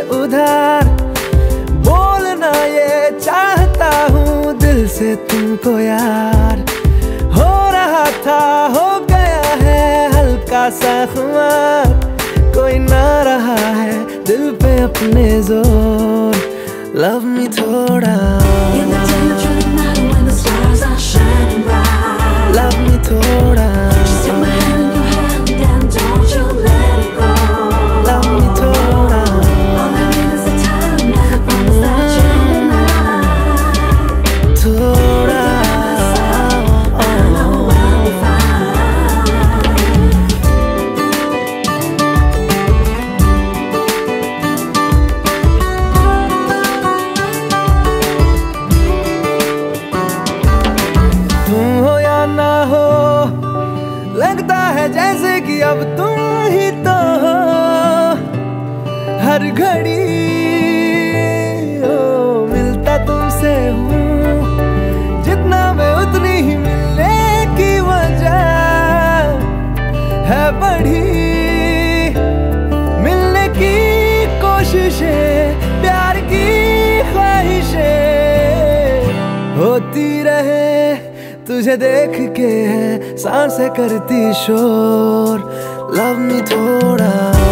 उधार। बोलना ये, चाहता हूँ दिल से तुमको यार। हो रहा था, हो गया है, हल्का सा खुमार। कोई ना रहा है, दिल पे अपने ज़ोर। लव मी थोड़ा। जैसे कि अब तुम ही तो हो, हर घड़ी, ओ, मिलता तुमसे हूँ। जितना मैं उतनी ही मिलने की वजह है बढ़ी। मिलने की कोशिशें, प्यार की ख्वाहिशें होती रहे। तुझे देख के है साँसें करती शोर। लव मी थोड़ा।